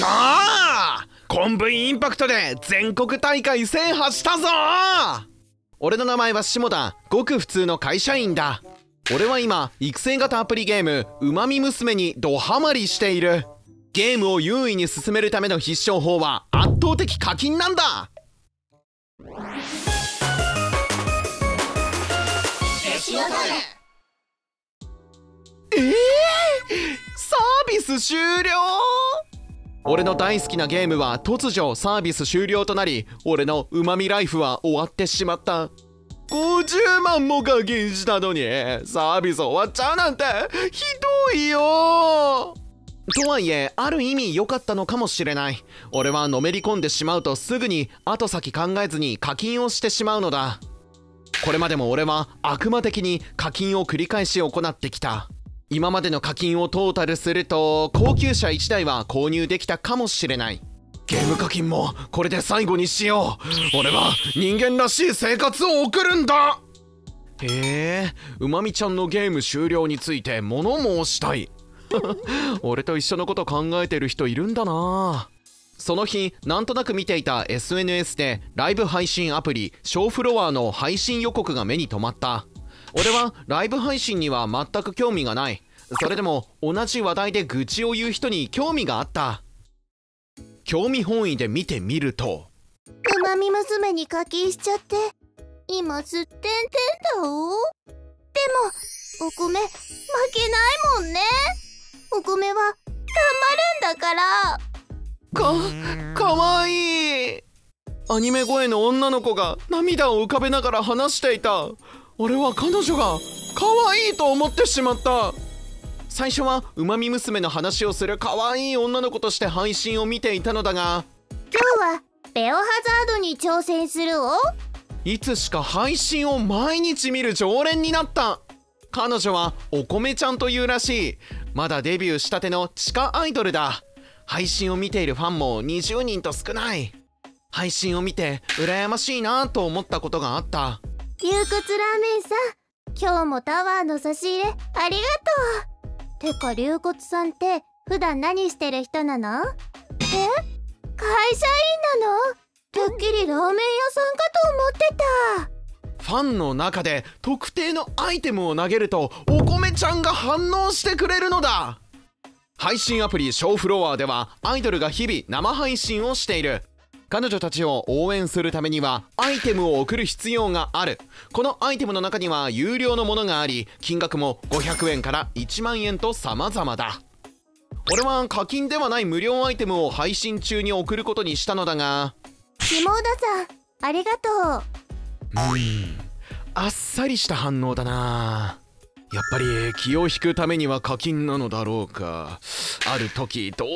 しゃー。コンブインパクトで全国大会制覇したぞ俺の名前は下田。ごく普通の会社員だ。俺は今育成型アプリゲーム「うまみ娘」にドハマりしている。ゲームを優位に進めるための必勝法は圧倒的課金なんだ。えー、サービス終了？俺の大好きなゲームは突如サービス終了となり俺のうまみライフは終わってしまった。50万も課金したのにサービス終わっちゃうなんてひどいよ。とはいえある意味良かったのかもしれない。俺はのめり込んでしまうとすぐに後先考えずに課金をしてしまうのだ。これまでも俺は悪魔的に課金を繰り返し行ってきた。今までの課金をトータルすると高級車1台は購入できたかもしれない。ゲーム課金もこれで最後にしよう。俺は人間らしい生活を送るんだ。へえうまみちゃんのゲーム終了について物申したい。俺と一緒のこと考えてる人いるんだな。その日なんとなく見ていた SNS でライブ配信アプリショーフロアの配信予告が目に留まった。俺はライブ配信には全く興味がない。それでも同じ話題で愚痴を言う人に興味があった。興味本位で見てみると。うまみ娘に課金しちゃって今すってんてんだお。でもお米負けないもんね。お米は頑張るんだから。かかわいい。アニメ声の女の子が涙を浮かべながら話していた俺は彼女が可愛いと思ってしまった。最初はうまみ娘の話をする可愛い女の子として配信を見ていたのだが。今日はベオハザードに挑戦するお？いつしか配信を毎日見る常連になった。彼女はお米ちゃんというらしい。まだデビューしたての地下アイドルだ。配信を見ているファンも20人と少ない。配信を見て羨ましいなと思ったことがあった牛骨ラーメンさん今日もタワーの差し入れありがとう。てか龍骨さんって普段何してる人なの？え？会社員なの？てっきりラーメン屋さんかと思ってた。ファンの中で特定のアイテムを投げるとお米ちゃんが反応してくれるのだ。配信アプリショーフロアではアイドルが日々生配信をしている。彼女たちを応援するためにはアイテムを送る必要がある。このアイテムの中には有料のものがあり金額も500円から1万円と様々だ。俺は課金ではない無料アイテムを配信中に送ることにしたのだが。下田さんありがとう。うん。あっさりした反応だなやっぱり気を引くためには課金なのだろうか。ある時ど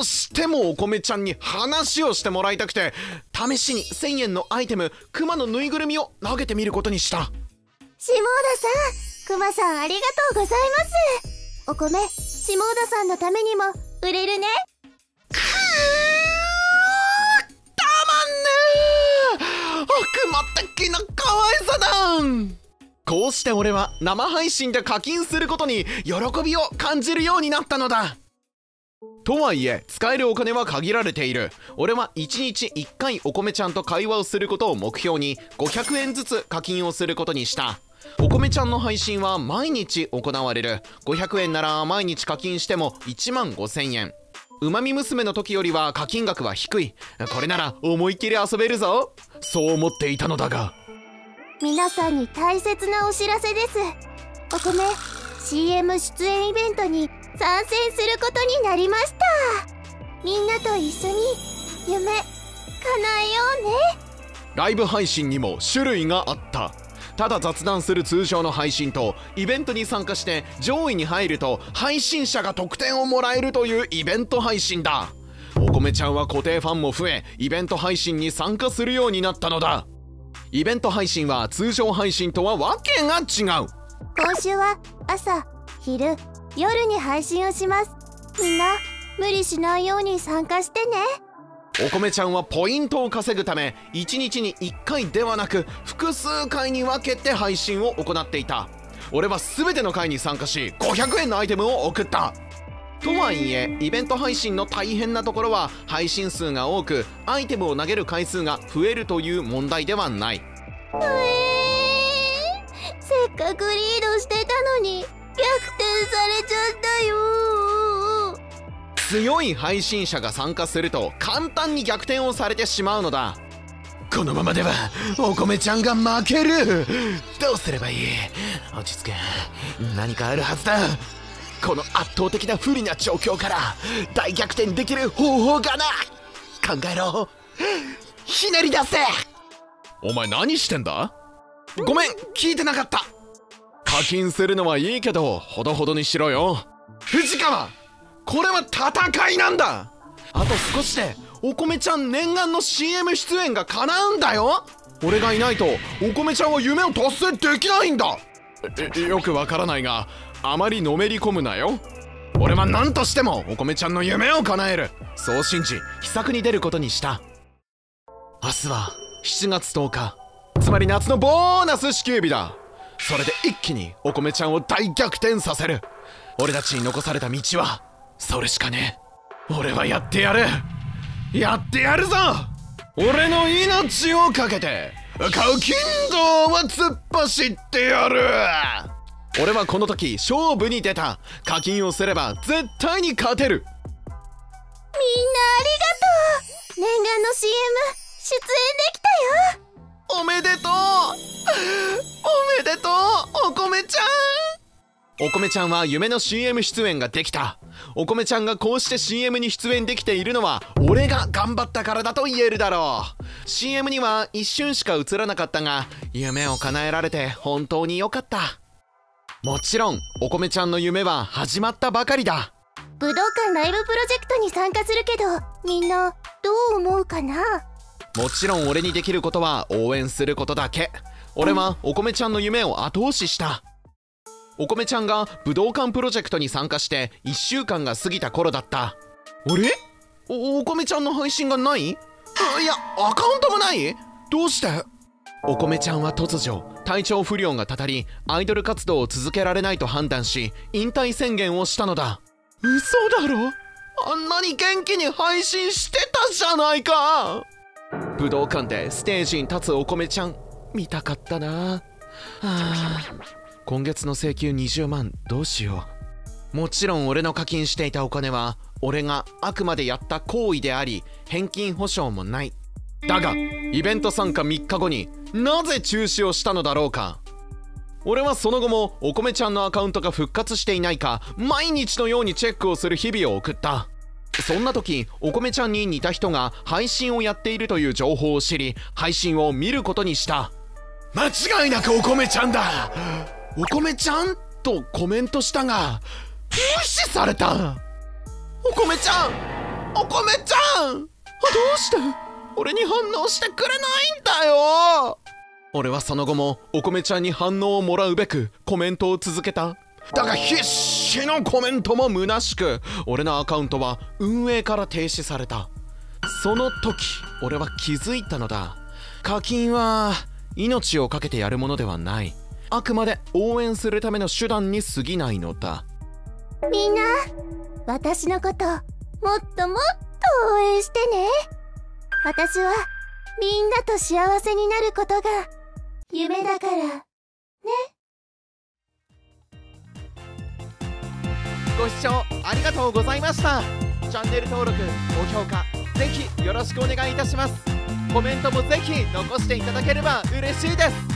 うしてもお米ちゃんに話をしてもらいたくて試しに1000円のアイテムクマのぬいぐるみを投げてみることにした。下田さんクマさんありがとうございます。お米下田さんのためにも売れるね。こうして俺は生配信で課金することに喜びを感じるようになったのだ。とはいえ使えるお金は限られている。俺は1日1回お米ちゃんと会話をすることを目標に500円ずつ課金をすることにした。お米ちゃんの配信は毎日行われる。500円なら毎日課金しても1万5000円。うまみ娘の時よりは課金額は低い。これなら思いっきり遊べるぞ。そう思っていたのだが。皆さんに大切なお知らせです。お米 CM 出演イベントに参戦することになりました。みんなと一緒に夢叶えようね。ライブ配信にも種類があった。ただ雑談する通常の配信とイベントに参加して上位に入ると配信者が得点をもらえるというイベント配信だ。お米ちゃんは固定ファンも増えイベント配信に参加するようになったのだ。イベント配信は通常配信とはわけが違う。今週は朝昼夜に配信をします。みんな無理しないように参加してね。お米ちゃんはポイントを稼ぐため1日に1回ではなく複数回に分けて配信を行っていた。俺は全ての回に参加し500円のアイテムを送ったとはいえイベント配信の大変なところは配信数が多くアイテムを投げる回数が増えるという問題ではない。えー、せっかくリードしてたのに逆転されちゃったよ。強い配信者が参加すると簡単に逆転をされてしまうのだ。このままではお米ちゃんが負ける。どうすればいい？落ち着け。何かあるはずだこの圧倒的な不利な状況から大逆転できる方法がな考えろ。ひねり出せ。お前何してんだ？ごめん聞いてなかった。課金するのはいいけどほどほどにしろよ。藤川これは戦いなんだ。あと少しでお米ちゃん念願の CM 出演が叶うんだよ。俺がいないとお米ちゃんは夢を達成できないんだ。よくわからないがあまりのめり込むなよ。俺は何としてもお米ちゃんの夢を叶える。そう信じ秘策に出ることにした。明日は7月10日。つまり夏のボーナス支給日だ。それで一気にお米ちゃんを大逆転させる。俺たちに残された道はそれしかねえ。俺はやってやる。やってやるぞ。俺の命をかけてカウキンドは突っ走ってやる。俺はこの時勝負に出た。課金をすれば絶対に勝てる。みんなありがとう。念願の CM 出演できたよ。おめでとう。おめでとうお米ちゃん。お米ちゃんは夢の CM 出演ができた。お米ちゃんがこうして CM に出演できているのは俺が頑張ったからだと言えるだろう。CM には一瞬しか映らなかったが夢を叶えられて本当に良かったもちろんお米ちゃんの夢は始まったばかりだ。武道館ライブプロジェクトに参加するけどみんなどう思うかな？もちろん俺にできることは応援することだけ。俺はお米ちゃんの夢を後押しした。お米ちゃんが武道館プロジェクトに参加して1週間が過ぎた頃だった。あれ？おお米ちゃんの配信がない？いやアカウントもない？どうして？お米ちゃんは突如体調不良がたたりアイドル活動を続けられないと判断し引退宣言をしたのだ。嘘だろ？あんなに元気に配信してたじゃないか！武道館でステージに立つお米ちゃん見たかったな。はあ今月の請求20万どうしよう。もちろん俺の課金していたお金は俺があくまでやった行為であり返金保証もないだがイベント参加3日後になぜ中止をしたのだろうか。俺はその後もお米ちゃんのアカウントが復活していないか毎日のようにチェックをする日々を送った。そんな時お米ちゃんに似た人が配信をやっているという情報を知り配信を見ることにした。間違いなくお米ちゃんだ。お米ちゃんとコメントしたが無視された。お米ちゃんお米ちゃんどうして？俺に反応してくれないんだよ。俺はその後もお米ちゃんに反応をもらうべくコメントを続けた。だが必死のコメントも虚しく俺のアカウントは運営から停止された。その時俺は気づいたのだ。課金は命を懸けてやるものではない。あくまで応援するための手段に過ぎないのだ。みんな私のこともっともっと応援してね。私はみんなと幸せになることが夢だから。ね。ご視聴ありがとうございました。チャンネル登録高評価ぜひよろしくお願いいたします。コメントもぜひ残していただければ嬉しいです。